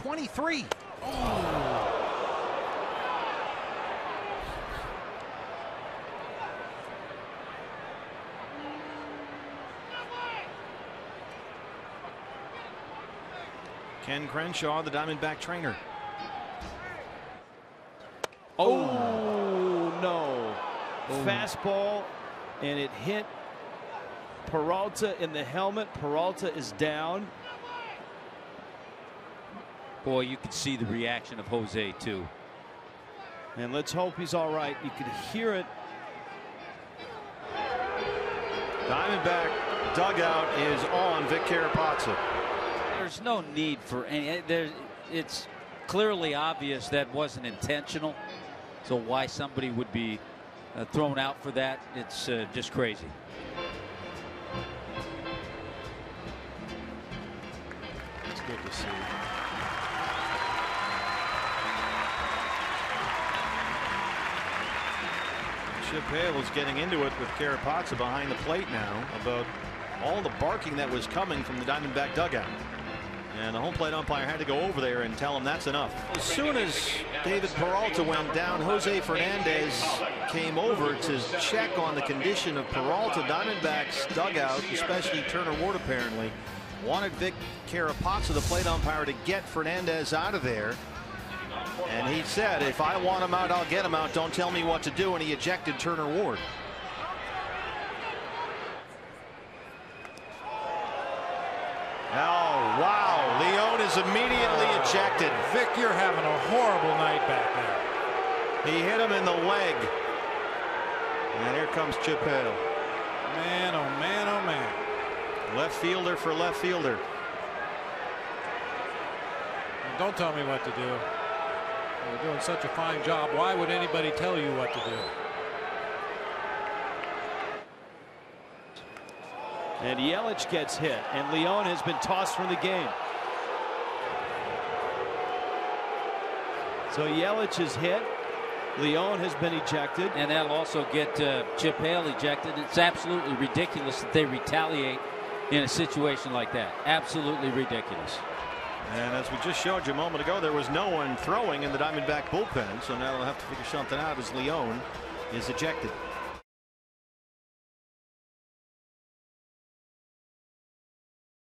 23. Ken Crenshaw, the Diamondback trainer. Oh, oh no. Oh. Fastball, and it hit Peralta in the helmet. Peralta is down. Boy, you could see the reaction of Jose, too. And let's hope he's all right. You could hear it. Diamondback dugout is on Vic Carapazza. There's no need for any. There, it's clearly obvious that wasn't intentional. So why somebody would be uh, thrown out for that, it's uh, just crazy. It's good to see. Chip Hale is getting into it with Carapazza behind the plate now about all the barking that was coming from the Diamondback dugout. And the home plate umpire had to go over there and tell him that's enough. As soon as David Peralta went down, Jose Fernandez came over to check on the condition of Peralta. Diamondbacks dugout, especially Turner Ward apparently, wanted Vic Carapazza, the plate umpire, to get Fernandez out of there. And he said, if I want him out, I'll get him out. Don't tell me what to do. And he ejected Turner Ward. Oh, wow. Leone is immediately ejected. Vic, you're having a horrible night back there. He hit him in the leg. And here comes Chip Hale. Man, oh man, oh man. Left fielder for left fielder. Don't tell me what to do. You're doing such a fine job. Why would anybody tell you what to do? And Yelich gets hit, and Leone has been tossed from the game. So Yelich is hit. Leone has been ejected. And that'll also get uh, Chip Hale ejected. It's absolutely ridiculous that they retaliate in a situation like that. Absolutely ridiculous. And as we just showed you a moment ago, there was no one throwing in the Diamondback bullpen. So now they'll have to figure something out as Leone is ejected.